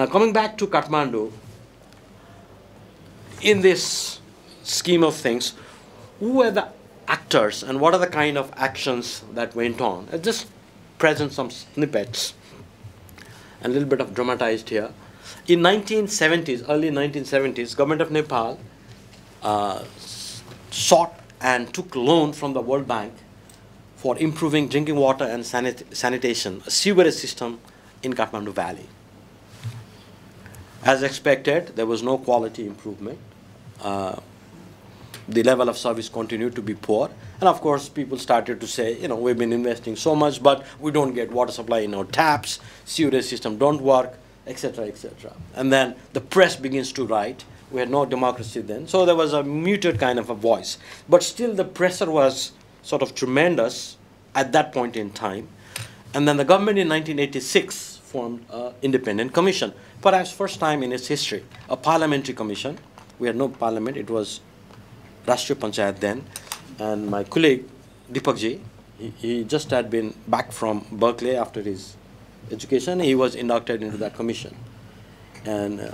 Now, coming back to Kathmandu, in this scheme of things, who were the actors and what are the kind of actions that went on? I just present some snippets a little bit of dramatized here. In 1970s, early 1970s, government of Nepal uh, sought and took loan from the World Bank for improving drinking water and sanit sanitation, a sewerage system in Kathmandu Valley. As expected, there was no quality improvement. Uh, the level of service continued to be poor. And of course, people started to say, you know, we've been investing so much, but we don't get water supply in our taps, sewerage system don't work, etc., etc. And then the press begins to write. We had no democracy then, so there was a muted kind of a voice. But still, the pressure was sort of tremendous at that point in time. And then the government in 1986 formed an independent commission, perhaps first time in its history, a parliamentary commission. We had no parliament, it was Rashtriya Panchayat then. And my colleague, Dipakji, he, he just had been back from Berkeley after his education. He was inducted into that commission. And uh,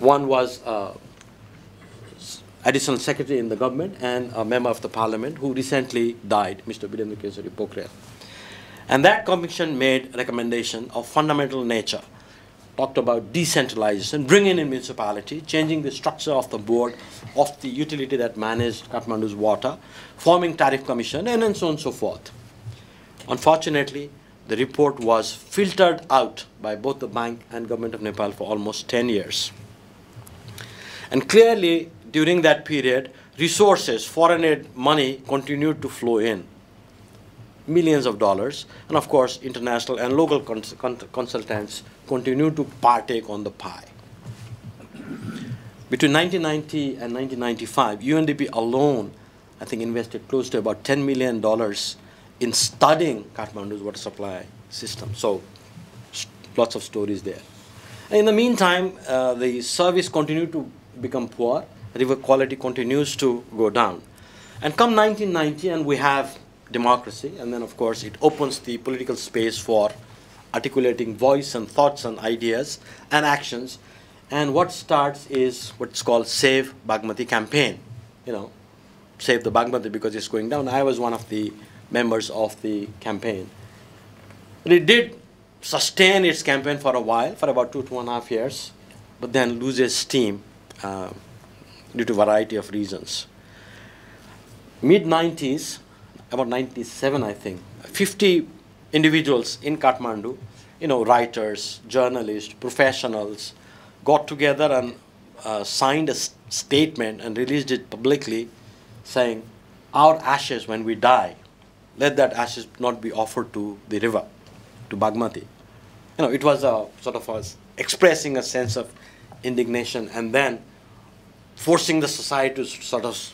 one was uh, additional secretary in the government and a member of the parliament who recently died, Mr. Birendra Kesari Pokhriyal. And that commission made recommendation of fundamental nature, talked about decentralization, bringing in municipality, changing the structure of the board of the utility that managed Kathmandu's water, forming tariff commission, and, and so on and so forth. Unfortunately, the report was filtered out by both the bank and government of Nepal for almost 10 years. And clearly, during that period, resources, foreign aid money continued to flow in, millions of dollars, and of course, international and local cons consultants continue to partake on the pie. Between 1990 and 1995, UNDP alone, I think, invested close to about $10 million in studying Kathmandu's water supply system. So, lots of stories there. And in the meantime, uh, the service continued to become poor, river quality continues to go down. And come 1990, and we have democracy, and then of course it opens the political space for articulating voice and thoughts and ideas and actions. And what starts is what's called Save Bagmati campaign. You know, save the Bagmati because it's going down. I was one of the members of the campaign. But it did sustain its campaign for a while, for about two, two and a half years, but then loses steam uh, due to a variety of reasons. Mid 90s, about 97, I think, 50 individuals in Kathmandu, you know, writers, journalists, professionals, got together and uh, signed a statement and released it publicly saying, Our ashes when we die, let that ashes not be offered to the river, to Bagmati. You know, it was a sort of a, expressing a sense of indignation and then forcing the society to sort of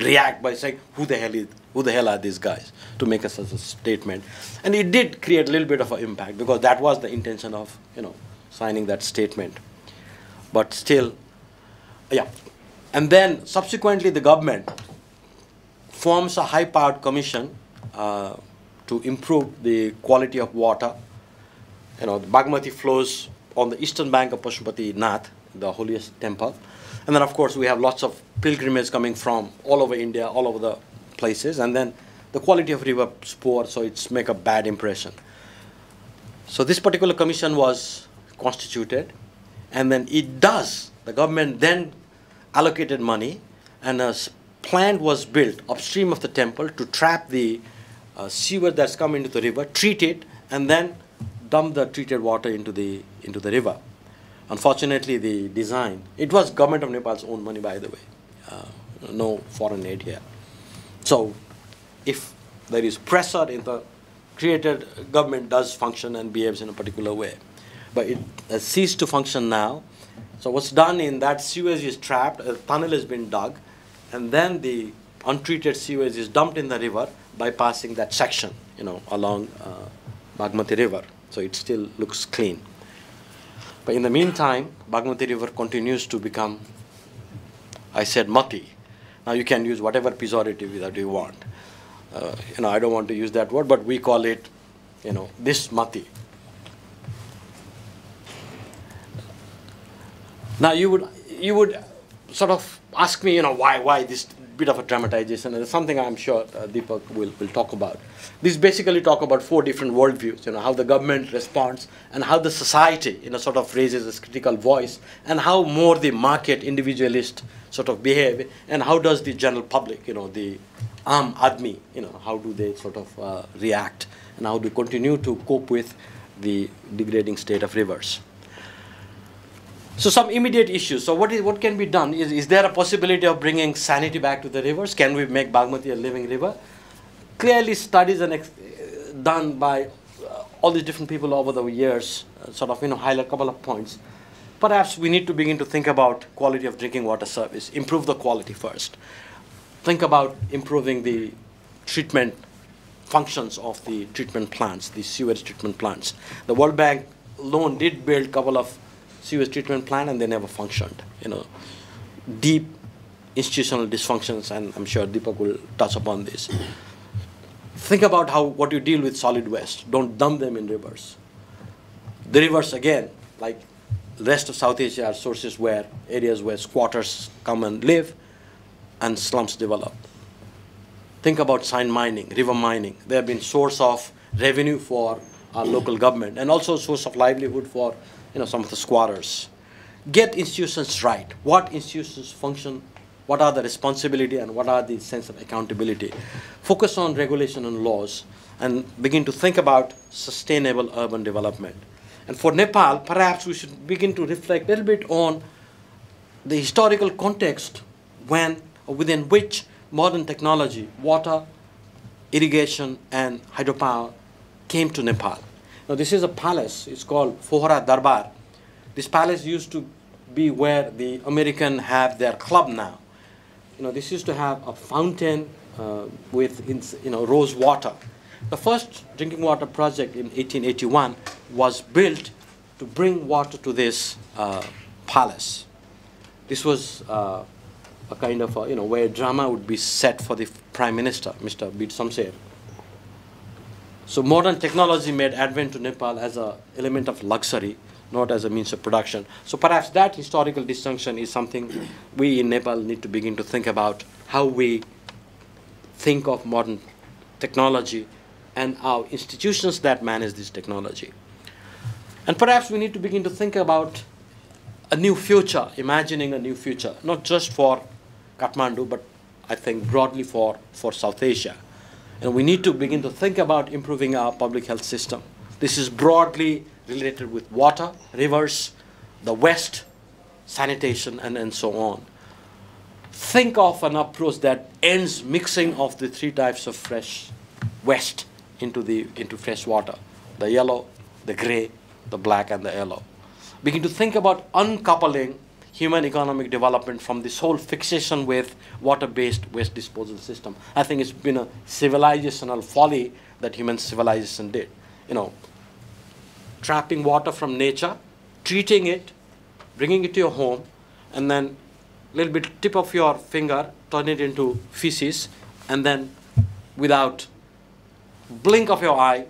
react by saying, who the hell is, who the hell are these guys to make a such a statement. And it did create a little bit of an impact because that was the intention of, you know, signing that statement. But still, yeah. And then subsequently the government forms a high-powered commission uh, to improve the quality of water. You know, the Bagmati flows on the eastern bank of Pashupati Nath, the holiest temple. And then, of course, we have lots of pilgrimages coming from all over India, all over the places. And then the quality of river is poor, so it's make a bad impression. So this particular commission was constituted, and then it does. The government then allocated money, and a plant was built upstream of the temple to trap the uh, sewer that's come into the river, treat it, and then dump the treated water into the into the river. Unfortunately, the design, it was government of Nepal's own money, by the way. Uh, no foreign aid here. So if there is pressure in the created, government does function and behaves in a particular way. But it has ceased to function now. So what's done in that sewage is trapped, a tunnel has been dug, and then the untreated sewage is dumped in the river bypassing that section, you know, along uh, Bagmati River. So it still looks clean. But in the meantime, Bagmati River continues to become, I said mati. Now you can use whatever pejorative that you want. Uh, you know, I don't want to use that word, but we call it, you know, this mati. Now you would you would sort of ask me, you know, why why this bit of a dramatization, and something I'm sure uh, Dipak will, will talk about. These basically talk about four different worldviews, you know, how the government responds and how the society, you know, sort of raises its critical voice and how more the market individualist sort of behave and how does the general public, you know, the Aam Admi, you know, how do they sort of uh, react and how do they continue to cope with the degrading state of rivers. So some immediate issues. So what is what can be done? Is, is there a possibility of bringing sanity back to the rivers? Can we make Bagmati a living river? Clearly, studies are done by uh, all these different people over the years, uh, sort of you know highlight a couple of points. Perhaps we need to begin to think about quality of drinking water service. Improve the quality first. Think about improving the treatment functions of the treatment plants, the sewage treatment plants. The World Bank loan did build a couple of sewage treatment plant and they never functioned. You know, deep institutional dysfunctions, and I'm sure Dipak will touch upon this. Think about how what you deal with solid waste. Don't dump them in rivers. The rivers again, like rest of South Asia, are sources where areas where squatters come and live, and slums develop. Think about sand mining, river mining. They have been source of revenue for our local government and also source of livelihood for you know, some of the squatters. Get institutions right. What institutions function, what are the responsibility and what are the sense of accountability. Focus on regulation and laws and begin to think about sustainable urban development. And for Nepal, perhaps we should begin to reflect a little bit on the historical context when or within which modern technology, water, irrigation, and hydropower came to Nepal. Now this is a palace. It's called Fohara Darbar. This palace used to be where the American have their club now. You know, this used to have a fountain uh, with you know rose water. The first drinking water project in 1881 was built to bring water to this uh, palace. This was uh, a kind of a, you know where drama would be set for the prime minister, Mr. Bir Shamsher. So modern technology made advent to Nepal as an element of luxury, not as a means of production. So perhaps that historical distinction is something we in Nepal need to begin to think about how we think of modern technology and our institutions that manage this technology. And perhaps we need to begin to think about a new future, imagining a new future, not just for Kathmandu, but I think broadly for, for South Asia. And we need to begin to think about improving our public health system. This is broadly related with water, rivers, the West, sanitation, and, and so on. Think of an approach that ends mixing of the three types of fresh West into, the, into fresh water, the yellow, the gray, the black, and the yellow. Begin to think about uncoupling human economic development from this whole fixation with water-based waste disposal system. I think it's been a civilizational folly that human civilization did. You know, trapping water from nature, treating it, bringing it to your home, and then a little bit tip of your finger, turn it into feces, and then without blink of your eye,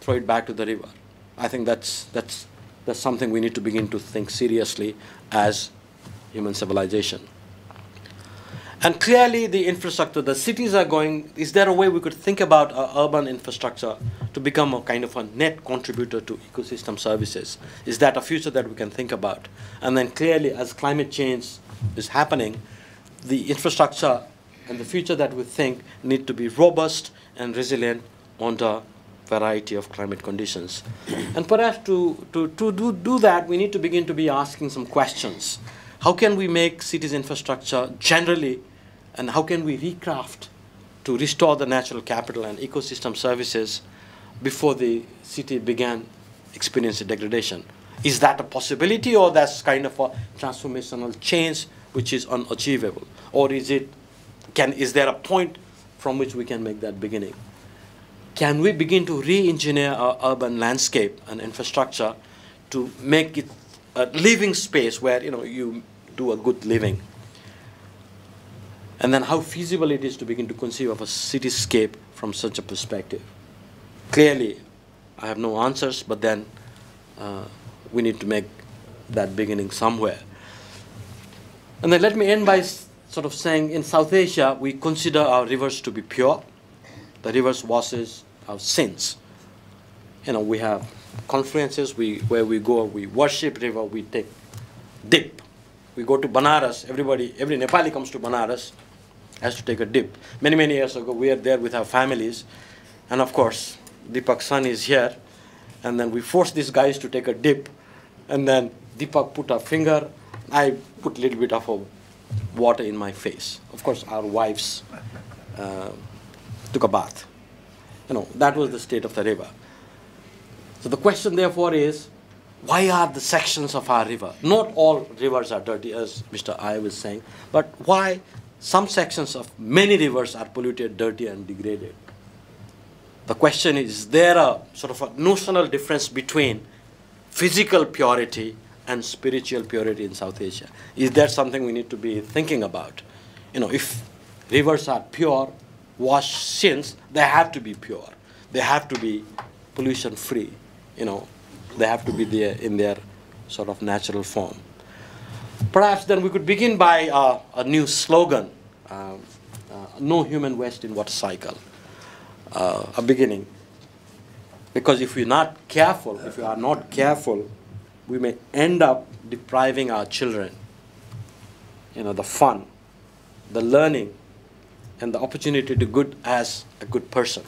throw it back to the river. I think that's, that's that's something we need to begin to think seriously as human civilization. And clearly the infrastructure, the cities are going, is there a way we could think about our urban infrastructure to become a kind of a net contributor to ecosystem services? Is that a future that we can think about? And then clearly as climate change is happening, the infrastructure and the future that we think need to be robust and resilient under variety of climate conditions. and perhaps to, to, to do, do that, we need to begin to be asking some questions. How can we make cities infrastructure generally, and how can we recraft to restore the natural capital and ecosystem services before the city began experiencing degradation? Is that a possibility, or that's kind of a transformational change which is unachievable? Or is it, can, is there a point from which we can make that beginning? Can we begin to re-engineer our urban landscape and infrastructure to make it a living space where you know you do a good living? And then how feasible it is to begin to conceive of a cityscape from such a perspective? Clearly i have no answers but then uh, we need to make that beginning somewhere. And then let me end by sort of saying in South Asia, we consider our rivers to be pure. The rivers washes our sins. You know, we have conferences we, where we go, we worship river, we take dip. We go to Banaras, everybody, every Nepali comes to Banaras, has to take a dip. Many, many years ago, we are there with our families. And of course, Dipak son is here. And then we force these guys to take a dip. And then Dipak put a finger, I put a little bit of a water in my face. Of course, our wives uh, took a bath. You know, that was the state of the river. So the question, therefore, is why are the sections of our river? Not all rivers are dirty, as Mr. Iyer was saying, but why some sections of many rivers are polluted, dirty, and degraded? The question is, is there a sort of a notional difference between physical purity and spiritual purity in South Asia? Is that something we need to be thinking about? You know, if rivers are pure, wash sins, they have to be pure. They have to be pollution free. You know, they have to be there in their sort of natural form. Perhaps then we could begin by uh, a new slogan um, uh, no human waste in water cycle. Uh, a beginning. Because if we're not careful, if we are not careful, we may end up depriving our children, you know, the fun, the learning, and the opportunity to good as a good person.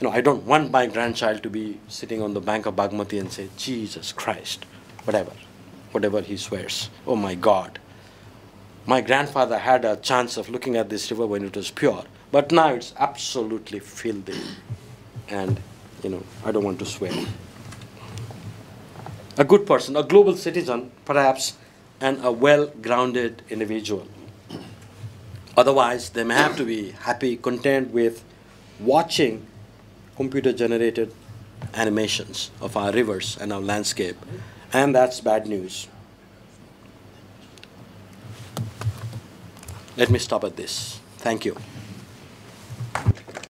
You know, I don't want my grandchild to be sitting on the bank of Bagmati and say, Jesus Christ, whatever, whatever he swears. Oh my God. My grandfather had a chance of looking at this river when it was pure, but now it's absolutely filthy. And, you know, I don't want to swear. A good person, a global citizen, perhaps, and a well grounded individual. Otherwise, they may have to be happy, content with watching computer generated animations of our rivers and our landscape. And that's bad news. Let me stop at this. Thank you.